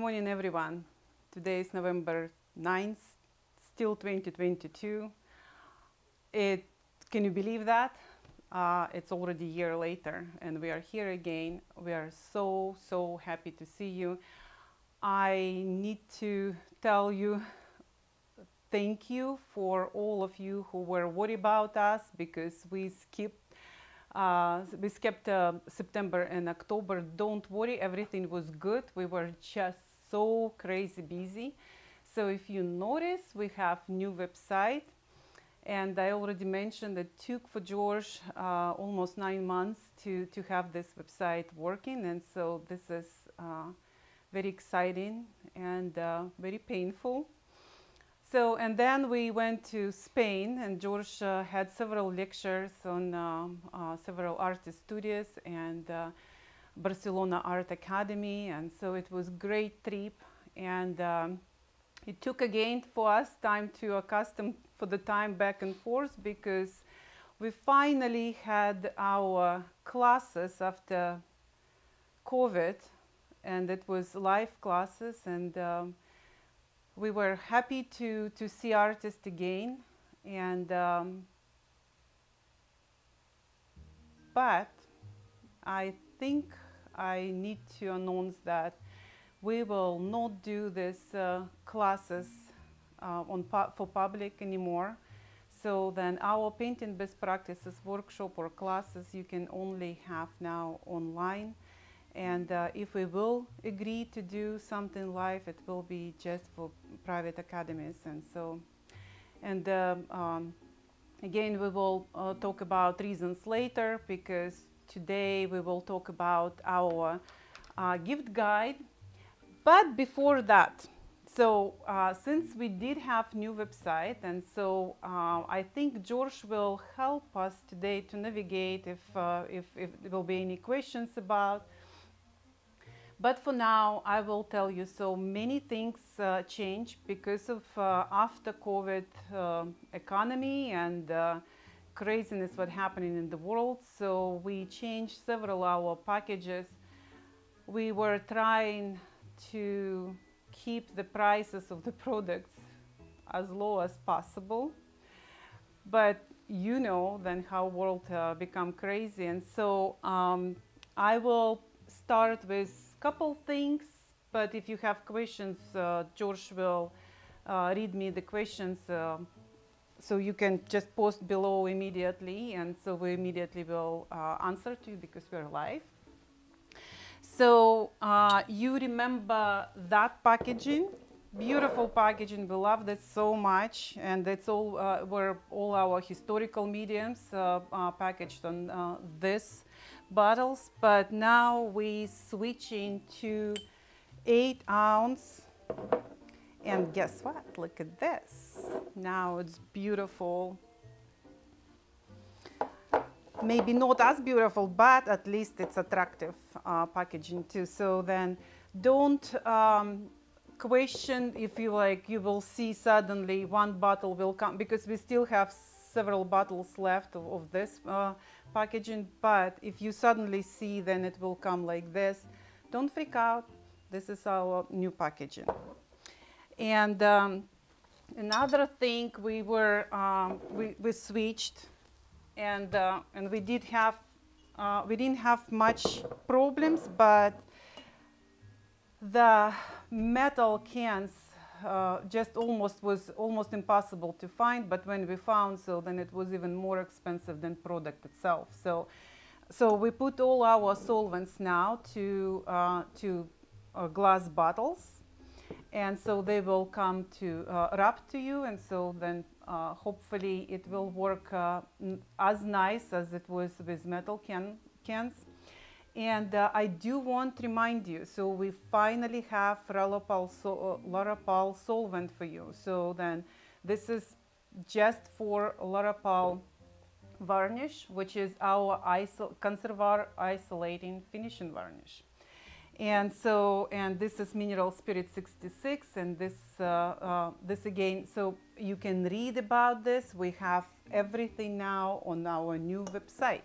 Morning, everyone. Today is November 9th, still 2022. It, can you believe that? Uh, it's already a year later, and we are here again. We are so, so happy to see you. I need to tell you thank you for all of you who were worried about us because we skipped uh, we skipped uh, September and October. Don't worry, everything was good. We were just so crazy busy. So if you notice, we have new website. And I already mentioned that took for George uh, almost nine months to, to have this website working. And so this is uh, very exciting and uh, very painful. So, and then we went to Spain, and George uh, had several lectures on um, uh, several artist studios and uh, Barcelona Art Academy, and so it was great trip. And um, it took again for us time to accustom for the time back and forth because we finally had our classes after COVID, and it was live classes and. Um, we were happy to, to see artists again and um, but I think I need to announce that we will not do these uh, classes uh, on pu for public anymore. So then our painting best practices workshop or classes you can only have now online. And uh, if we will agree to do something live, it will be just for private academies. And so, and um, um, again, we will uh, talk about reasons later because today we will talk about our uh, gift guide. But before that, so uh, since we did have new website, and so uh, I think George will help us today to navigate if, uh, if, if there will be any questions about but for now, I will tell you, so many things uh, change because of uh, after COVID uh, economy and uh, craziness what happening in the world. So we changed several our packages. We were trying to keep the prices of the products as low as possible. But you know then how world uh, become crazy. And so um, I will start with couple things, but if you have questions, uh, George will uh, read me the questions uh, so you can just post below immediately and so we immediately will uh, answer to you because we're live. So uh, you remember that packaging, beautiful packaging, we love that so much and that's all uh, where all our historical mediums are packaged on this bottles, but now we switching to eight ounce. And guess what? Look at this. Now it's beautiful. Maybe not as beautiful, but at least it's attractive uh, packaging too. So then don't um, question if you like, you will see suddenly one bottle will come because we still have several bottles left of, of this uh, packaging, but if you suddenly see, then it will come like this. Don't freak out. This is our new packaging. And um, another thing, we were um, we, we switched, and uh, and we did have uh, we didn't have much problems, but the metal cans uh, just almost was almost impossible to find. But when we found, so then it was even more expensive than product itself. So, so we put all our solvents now to uh, to uh, glass bottles, and so they will come to uh, wrap to you, and so then uh, hopefully it will work uh, as nice as it was with metal can cans. And uh, I do want to remind you, so we finally have Laropal, so, uh, solvent for you. So then this is just for Laropal varnish, which is our conservar isolating finishing varnish. And so, and this is Mineral Spirit 66, and this, uh, uh, this again, so you can read about this. We have everything now on our new website.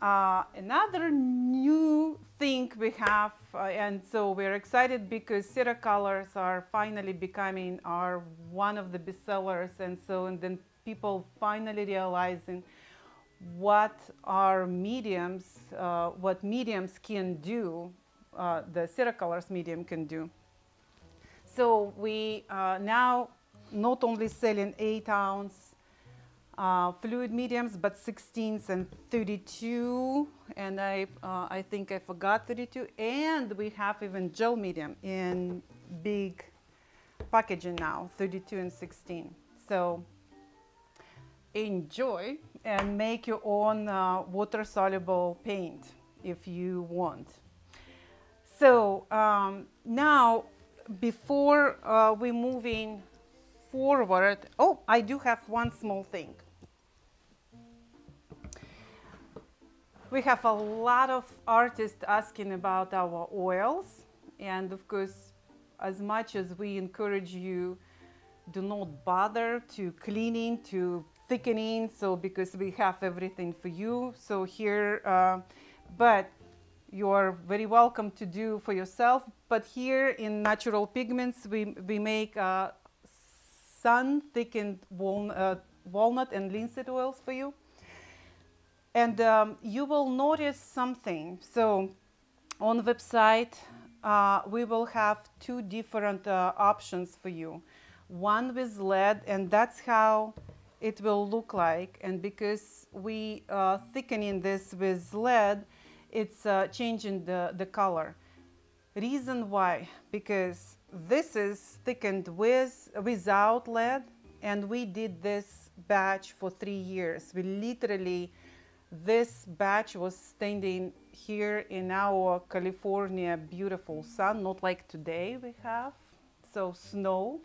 Uh, another new thing we have, uh, and so we're excited because Ceracolors are finally becoming our one of the bestsellers, and so and then people finally realizing what are mediums, uh, what mediums can do, uh, the Ceracolors medium can do. So we uh, now not only selling eight ounce uh, fluid mediums, but 16s and 32. And I, uh, I think I forgot 32. And we have even gel medium in big packaging now, 32 and 16. So enjoy and make your own uh, water soluble paint if you want. So um, now, before uh, we moving forward, oh, I do have one small thing. We have a lot of artists asking about our oils. And of course, as much as we encourage you, do not bother to cleaning, to thickening. So because we have everything for you. So here, uh, but you're very welcome to do for yourself. But here in Natural Pigments, we, we make uh, sun thickened walnut, uh, walnut and linseed oils for you. And um, you will notice something. So on website, uh, we will have two different uh, options for you. One with lead, and that's how it will look like. And because we uh, thickening this with lead, it's uh, changing the, the color. Reason why? Because this is thickened with without lead, and we did this batch for three years. We literally this batch was standing here in our California beautiful sun, not like today we have, so snow.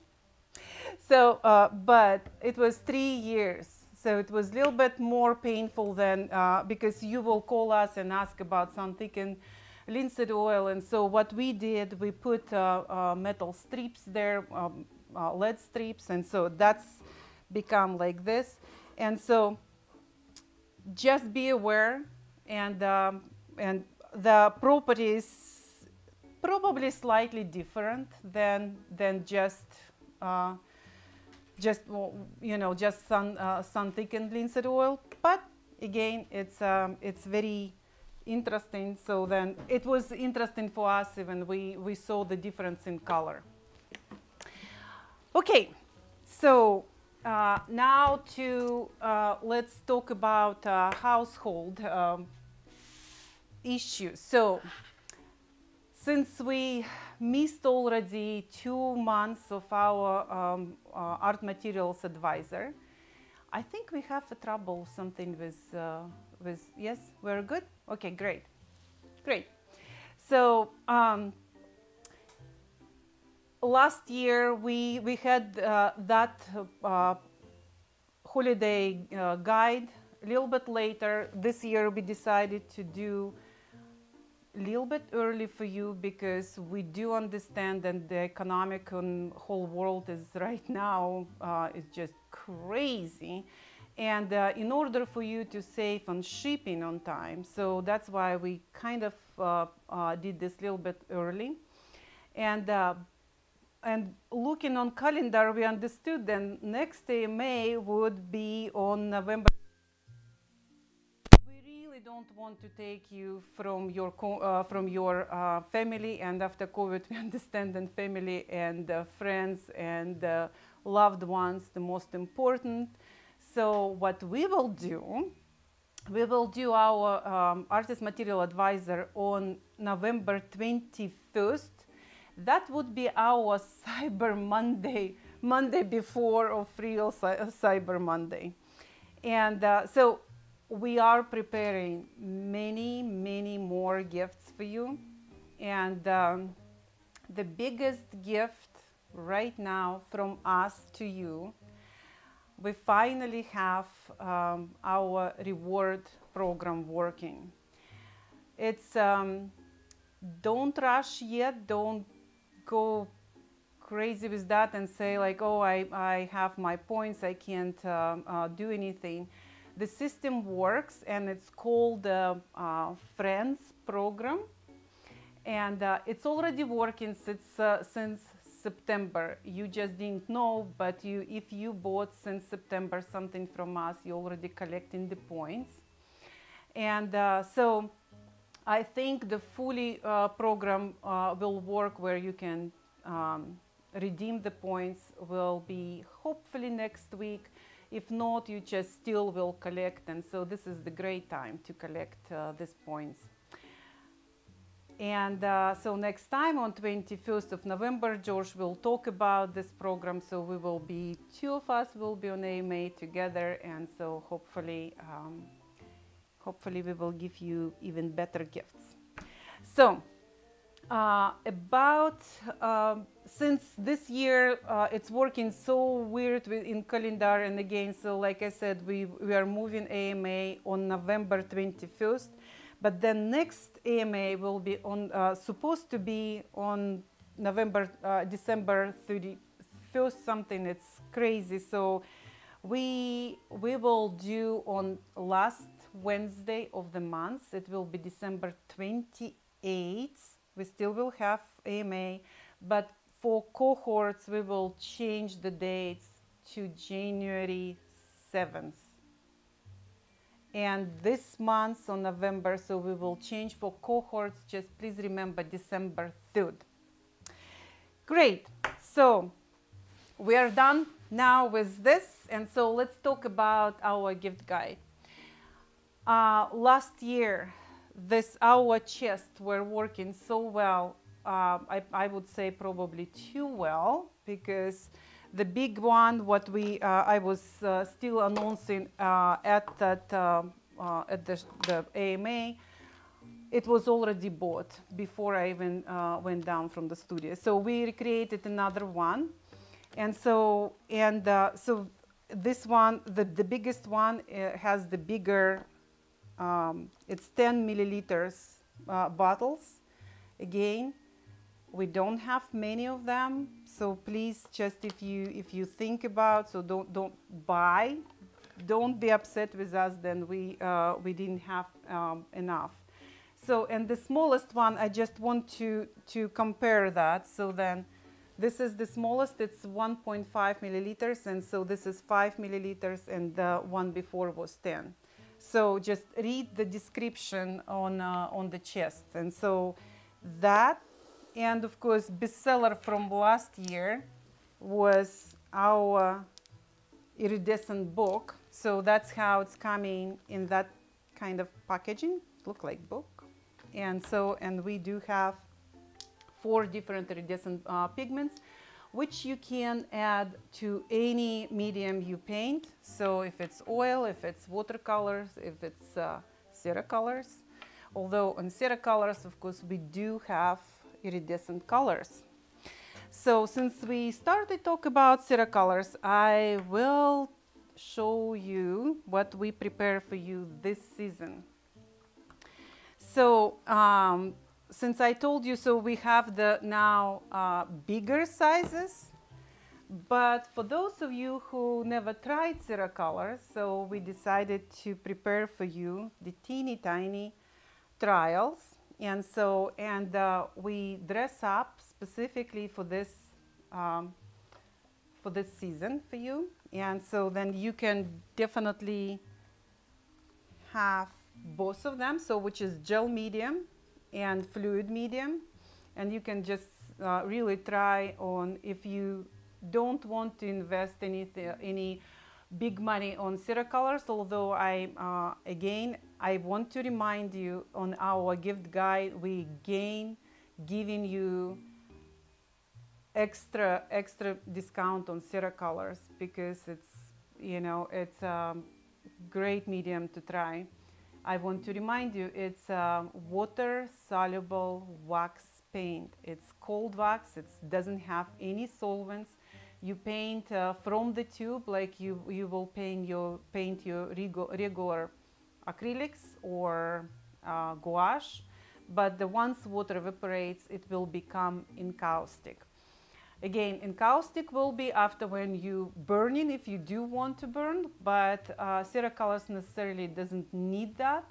So, uh, but it was three years. So it was a little bit more painful than, uh, because you will call us and ask about sun thickened linseed oil. And so what we did, we put uh, uh metal strips there, um, uh, lead strips. And so that's become like this. And so just be aware and, um, and the properties probably slightly different than, than just, uh, just, you know, just sun, uh, sun thickened linseed oil. But again, it's, um, it's very interesting. So then it was interesting for us even we, we saw the difference in color. Okay, so uh, now to uh, let's talk about uh, household um, issues. So since we missed already two months of our um, uh, art materials advisor, I think we have a trouble something with, uh, with, yes, we're good? Okay, great, great. So um, last year we, we had uh, that uh, holiday uh, guide. A little bit later, this year we decided to do little bit early for you because we do understand that the economic and whole world is right now uh, is just crazy. And uh, in order for you to save on shipping on time, so that's why we kind of uh, uh, did this little bit early. And uh, and looking on calendar, we understood then next day may would be on November. Don't want to take you from your uh, from your uh, family, and after COVID, we understand that family and uh, friends and uh, loved ones the most important. So what we will do, we will do our um, artist material advisor on November 21st that would be our Cyber Monday, Monday before of real Cyber Monday. And uh, so we are preparing many, many more gifts for you. And um, the biggest gift right now from us to you, we finally have um, our reward program working. It's um, don't rush yet, don't go crazy with that and say like, oh, I, I have my points, I can't uh, uh, do anything. The system works and it's called the uh, Friends program. And uh, it's already working since, uh, since September. You just didn't know, but you, if you bought since September something from us, you're already collecting the points. And uh, so I think the fully uh, program uh, will work where you can um, redeem the points will be hopefully next week. If not, you just still will collect. And so this is the great time to collect uh, these points. And uh, so next time on 21st of November, George will talk about this program. So we will be, two of us will be on AMA together. And so hopefully, um, hopefully we will give you even better gifts. So uh, about, um, since this year, uh, it's working so weird in calendar and again, so like I said, we, we are moving AMA on November 21st, but then next AMA will be on, uh, supposed to be on November, uh, December 31st, something, it's crazy. So we, we will do on last Wednesday of the month. It will be December 28th. We still will have AMA, but for cohorts, we will change the dates to January 7th. And this month on November, so we will change for cohorts, just please remember December 3rd. Great, so we are done now with this. And so let's talk about our gift guide. Uh, last year, this our chests were working so well. Uh, I, I, would say probably too well because the big one, what we uh, I was uh, still announcing uh, at that uh, at the, the, AMA, it was already bought before I even went down from the studio. So we recreated another one, and so and so this one, the the biggest one, has the bigger um, it's 10 milliliters uh, bottles. Again, we don't have many of them, so please just if you if you think about, so don't don't buy, don't be upset with us. Then we uh, we didn't have um, enough. So and the smallest one, I just want to to compare that. So then. This is the smallest, it's 1.5 milliliters, and so this is 5 milliliters, and the one before was 10. So just read the description on, uh, on the chest. And so that, and of course, bestseller from last year was our iridescent book. So that's how it's coming in that kind of packaging, look like book. And so, and we do have four different iridescent uh, pigments which you can add to any medium you paint. So if it's oil, if it's watercolors, if it's uh, Ceracolors. Although on Ceracolors, of course, we do have iridescent colors. So since we started talk about Ceracolors, I will show you what we prepare for you this season. So um, since I told you, so we have the now uh, bigger sizes. But for those of you who never tried Ceracolors, so we decided to prepare for you the teeny tiny trials. And so, and uh, we dress up specifically for this, um, for this season for you. And so then you can definitely have both of them. So which is gel medium and fluid medium. And you can just uh, really try on if you don't want to invest any, any big money on Ceracolors, although I, uh, again, I want to remind you on our gift guide, we gain giving you extra, extra discount on Ceracolors because it's, you know, it's a great medium to try. I want to remind you it's a water-soluble wax paint. It's cold wax, it doesn't have any solvents. You paint uh, from the tube like you, you will paint your, paint your regular acrylics or uh, gouache, but the once water evaporates, it will become encaustic. Again, encaustic will be after when you burning if you do want to burn, but uh, necessarily doesn't need that.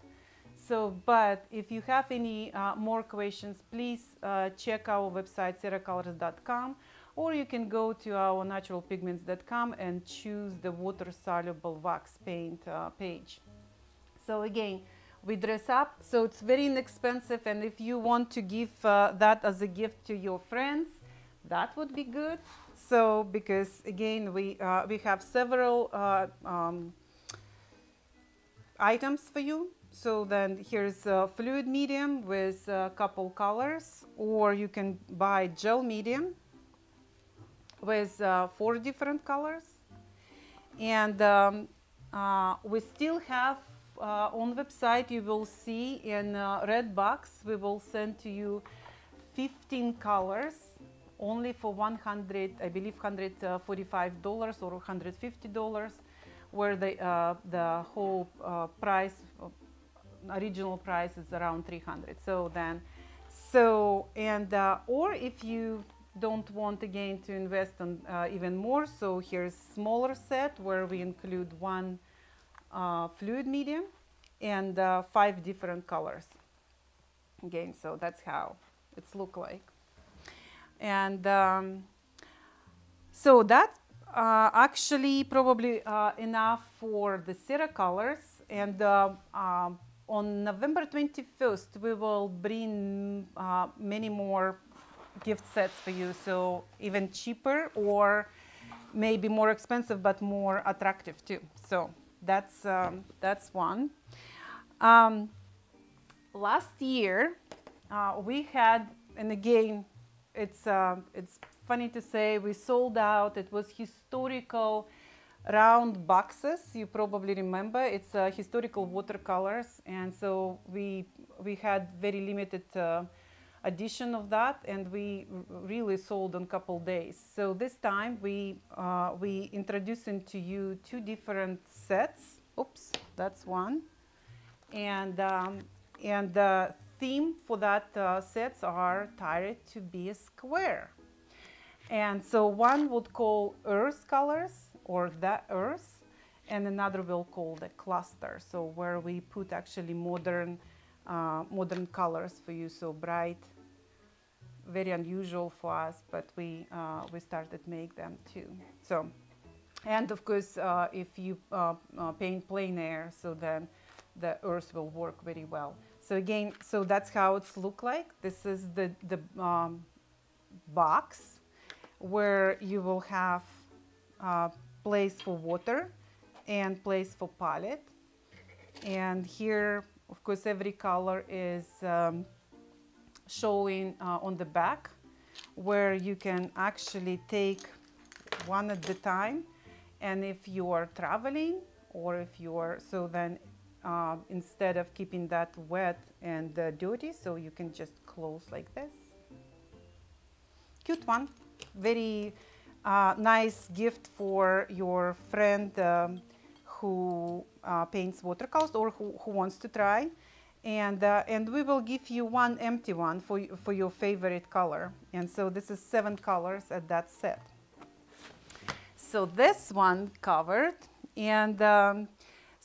So, but if you have any uh, more questions, please uh, check our website ceracolors.com or you can go to our naturalpigments.com and choose the water-soluble wax paint uh, page. So again, we dress up, so it's very inexpensive and if you want to give uh, that as a gift to your friends, that would be good. So because again, we, uh, we have several uh, um, items for you. So then here's a fluid medium with a couple colors, or you can buy gel medium with uh, four different colors. And um, uh, we still have uh, on website, you will see in red box, we will send to you 15 colors only for 100, I believe 145 dollars or 150 dollars, where the uh, the whole uh, price, uh, original price is around 300. So then, so and or if you don't want again to invest on uh, even more so here's smaller set where we include one uh, fluid medium and uh, five different colors again so that's how it's look like and um, so that's uh, actually probably uh, enough for the Ceracolors and uh, um, on November 21st we will bring many more gift sets for you. So even cheaper or maybe more expensive, but more attractive too. So that's, um, that's one. Um, last year, uh, we had, and again, it's, uh, it's funny to say, we sold out. It was historical round boxes. You probably remember. It's uh, historical watercolors. And so we, we had very limited uh, edition of that and we really sold in a couple days. So this time we, uh, we introducing to you two different sets. Oops, that's one. And, um, and the theme for that uh, sets are tired to be a square. And so one would call earth colors or the earth and another will call the cluster. So where we put actually modern uh, modern colors for you, so bright, very unusual for us, but we, uh, we started make them too. So, and of course, uh, if you uh, uh, paint plein air, so then the earth will work very well. So again, so that's how it's look like. This is the, the um, box where you will have uh, place for water and place for palette. And here, of course, every color is um, showing uh, on the back where you can actually take one at the time. And if you are traveling or if you are, so then uh, instead of keeping that wet and uh, dirty, so you can just close like this. Cute one, very uh, nice gift for your friend um, who uh, paints watercolors or who, who wants to try and, uh, and we will give you one empty one for, for your favorite color. And so this is seven colors at that set. So this one covered. And um,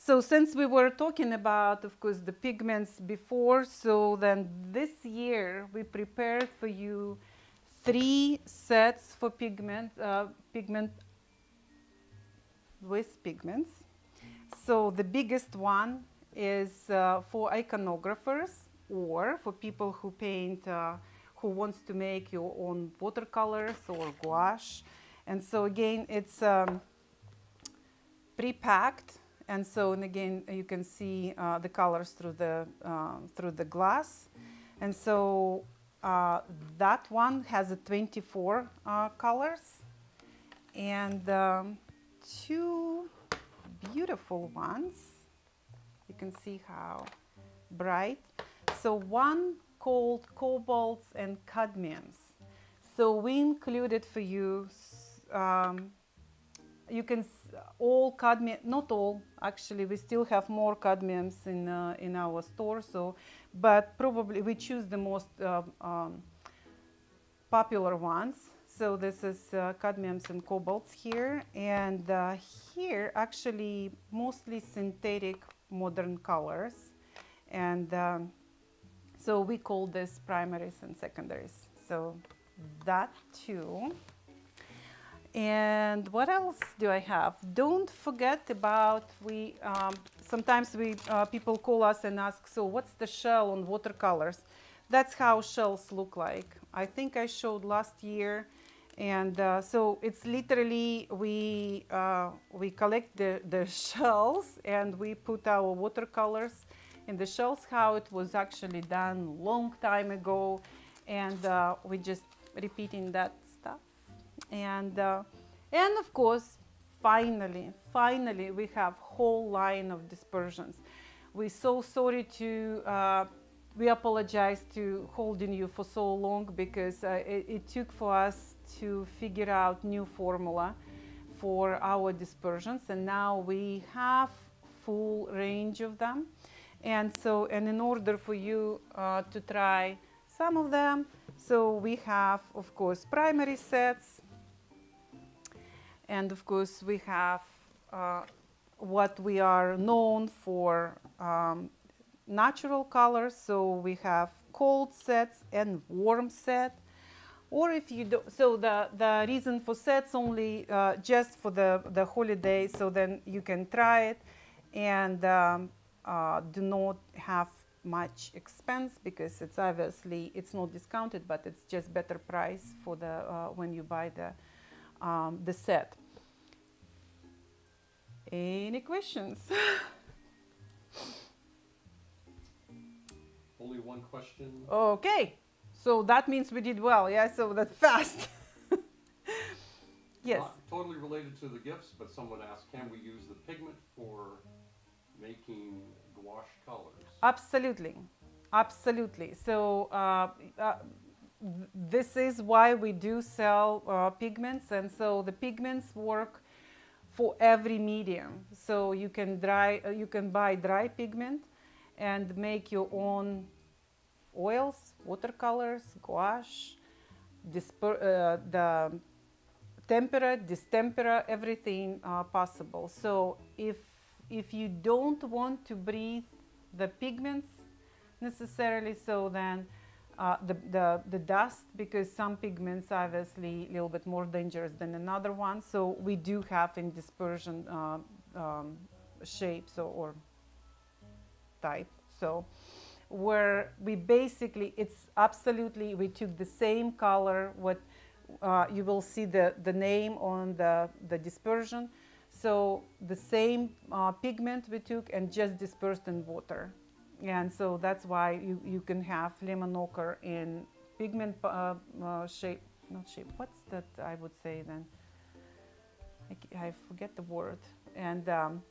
so since we were talking about, of course, the pigments before, so then this year we prepared for you three sets for pigment, uh, pigment with pigments. So the biggest one is uh, for iconographers or for people who paint, uh, who wants to make your own watercolors or gouache. And so again, it's um, pre-packed. And so, and again, you can see uh, the colors through the, uh, through the glass. And so uh, that one has a 24 uh, colors and um, two beautiful ones you can see how bright. So one called cobalts and cadmiums. So we included for you, um, you can all cadmium, not all actually, we still have more cadmiums in, uh, in our store. So, but probably we choose the most uh, um, popular ones. So this is uh, cadmiums and cobalts here. And uh, here actually mostly synthetic modern colors. And um, so we call this primaries and secondaries. So that too. And what else do I have? Don't forget about we. Um, sometimes we uh, people call us and ask, so what's the shell on watercolors? That's how shells look like. I think I showed last year, and uh, so it's literally we uh, we collect the the shells and we put our watercolors in the shells. How it was actually done long time ago, and uh, we just repeating that and uh, and of course finally finally we have whole line of dispersions. We're so sorry to uh, we apologize to holding you for so long because uh, it, it, took for us to figure out new formula for our dispersions. And now we have full range of them. And so and in order for you uh, to try some of them so we have of course primary sets and of course, we have uh, what we are known for um, natural colors. So we have cold sets and warm set. Or if you do, so the, the reason for sets only uh, just for the, the holiday, so then you can try it and um, uh, do not have much expense because it's obviously, it's not discounted, but it's just better price for the, uh, when you buy the um, the set. Any questions? Only one question. Okay, so that means we did well, yeah, so that's fast. yes. Not totally related to the gifts, but someone asked, can we use the pigment for making gouache colors? Absolutely, absolutely. So uh, uh, this is why we do sell uh, pigments and so the pigments work for every medium. So you can dry uh, you can buy dry pigment and make your own oils watercolors gouache uh, the tempera distempera everything uh, possible. So if if you don't want to breathe the pigments necessarily so then uh, the, the, the dust because some pigments are obviously a little bit more dangerous than another one. So we do have in dispersion uh, um, shapes or, or type. So where we basically, it's absolutely, we took the same color, what uh, you will see the, the name on the, the dispersion. So the same uh, pigment we took and just dispersed in water and so that's why you, you can have lemon ochre in pigment uh, uh, shape, not shape, what's that I would say then? I, I forget the word. And um,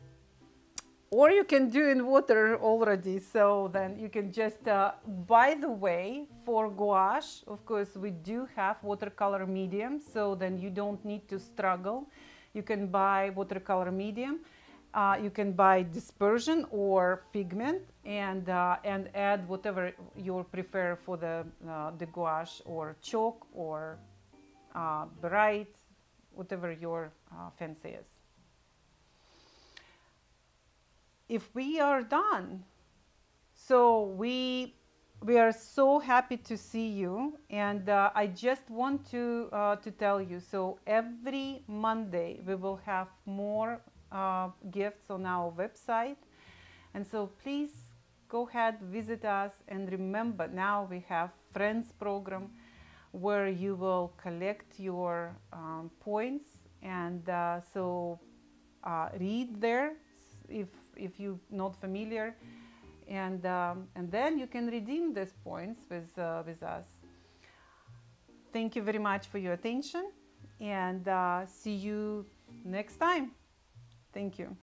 or you can do in water already. So then you can just, uh, by the way, for gouache, of course, we do have watercolor medium. So then you don't need to struggle. You can buy watercolor medium. Uh, you can buy dispersion or pigment and, uh, and add whatever you prefer for the, uh, the gouache or chalk or uh, bright, whatever your uh, fancy is. If we are done, so we, we are so happy to see you and uh, I just want to, to tell you, so every Monday we will have more uh, gifts on our website. And so please go ahead, visit us, and remember now we have Friends program where you will collect your um, points and uh, so uh, read there if, if you're not familiar and, um, and then you can redeem these points with, uh, with us. Thank you very much for your attention and uh, see you next time. Thank you.